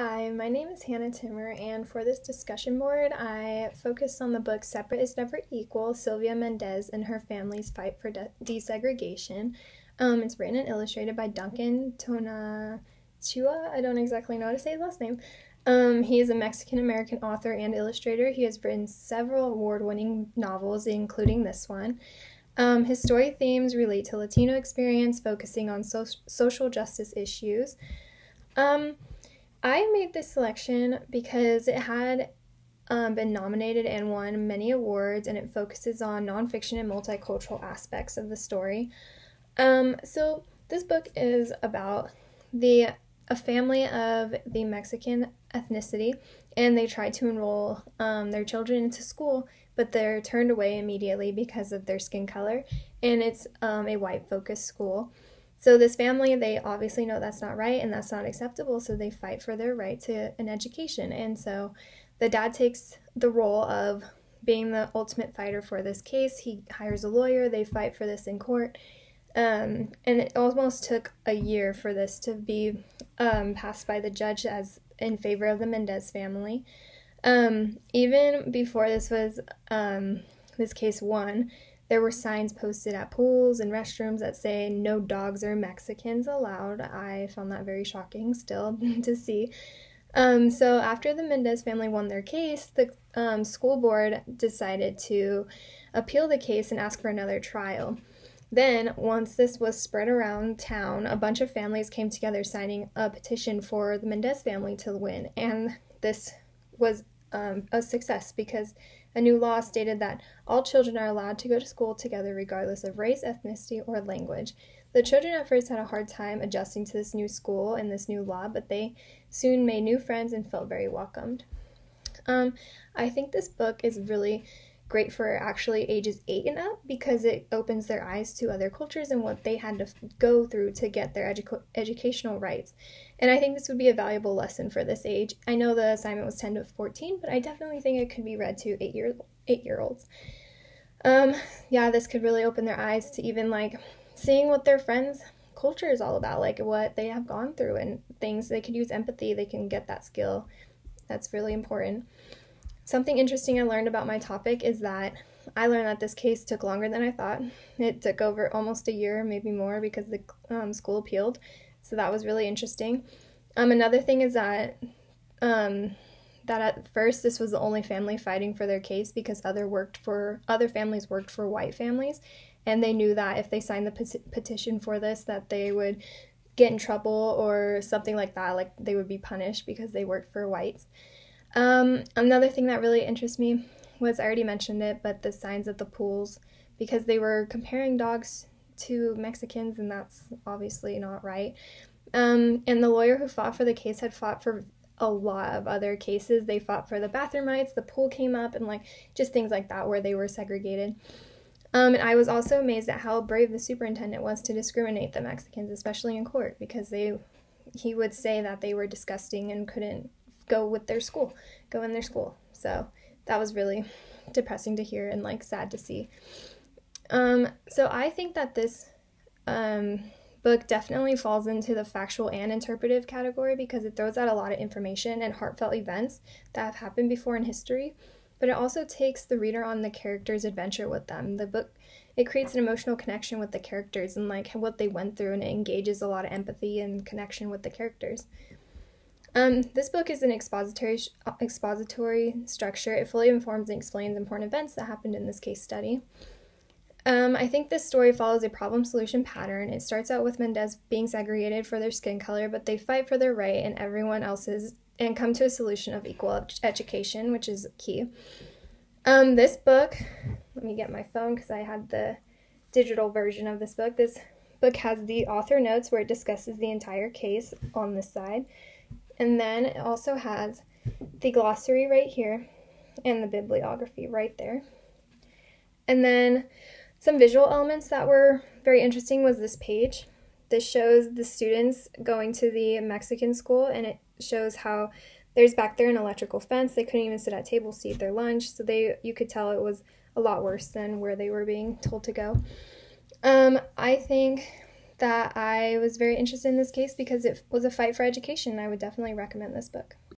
Hi, my name is Hannah Timmer, and for this discussion board, I focused on the book Separate is Never Equal Sylvia Mendez and Her Family's Fight for De- Desegregation. Um, it's written and illustrated by Duncan Tonatiuh. I don't exactly know how to say his last name. Um, he is a Mexican American author and illustrator. He has written several award winning novels, including this one. Um, his story themes relate to Latino experience, focusing on so- social justice issues. Um, I made this selection because it had um, been nominated and won many awards, and it focuses on nonfiction and multicultural aspects of the story. Um, so this book is about the a family of the Mexican ethnicity, and they try to enroll um, their children into school, but they're turned away immediately because of their skin color, and it's um, a white focused school. So this family, they obviously know that's not right and that's not acceptable, so they fight for their right to an education. And so the dad takes the role of being the ultimate fighter for this case. He hires a lawyer, they fight for this in court. Um, and it almost took a year for this to be um, passed by the judge as in favor of the Mendez family. Um, even before this was um, this case won, there were signs posted at pools and restrooms that say no dogs or Mexicans allowed. I found that very shocking still to see. Um, so after the Mendez family won their case, the um, school board decided to appeal the case and ask for another trial. Then, once this was spread around town, a bunch of families came together signing a petition for the Mendez family to win, and this was um, a success because a new law stated that all children are allowed to go to school together regardless of race, ethnicity, or language. The children at first had a hard time adjusting to this new school and this new law, but they soon made new friends and felt very welcomed. Um, I think this book is really great for actually ages 8 and up because it opens their eyes to other cultures and what they had to go through to get their edu- educational rights. And I think this would be a valuable lesson for this age. I know the assignment was 10 to 14, but I definitely think it could be read to 8 year 8 year olds. Um yeah, this could really open their eyes to even like seeing what their friends culture is all about, like what they have gone through and things they could use empathy, they can get that skill. That's really important. Something interesting I learned about my topic is that I learned that this case took longer than I thought. It took over almost a year, maybe more, because the um, school appealed. So that was really interesting. Um, another thing is that um, that at first this was the only family fighting for their case because other worked for other families worked for white families, and they knew that if they signed the peti- petition for this, that they would get in trouble or something like that, like they would be punished because they worked for whites. Um, another thing that really interests me was I already mentioned it, but the signs at the pools because they were comparing dogs to Mexicans, and that's obviously not right. Um, and the lawyer who fought for the case had fought for a lot of other cases. They fought for the bathroom rights, the pool came up, and like just things like that where they were segregated. Um, and I was also amazed at how brave the superintendent was to discriminate the Mexicans, especially in court, because they he would say that they were disgusting and couldn't go with their school, go in their school. So that was really depressing to hear and like sad to see. Um, so I think that this um, book definitely falls into the factual and interpretive category because it throws out a lot of information and heartfelt events that have happened before in history, but it also takes the reader on the character's adventure with them. The book it creates an emotional connection with the characters and like what they went through and it engages a lot of empathy and connection with the characters. Um, this book is an expository expository structure. It fully informs and explains important events that happened in this case study. Um, I think this story follows a problem solution pattern. It starts out with Mendez being segregated for their skin color, but they fight for their right and everyone else's and come to a solution of equal education, which is key. Um, this book, let me get my phone because I had the digital version of this book. This book has the author notes where it discusses the entire case on this side. And then it also has the glossary right here and the bibliography right there. And then some visual elements that were very interesting was this page. This shows the students going to the Mexican school and it shows how there's back there an electrical fence. They couldn't even sit at tables to eat their lunch, so they you could tell it was a lot worse than where they were being told to go. Um, I think that I was very interested in this case because it was a fight for education. I would definitely recommend this book.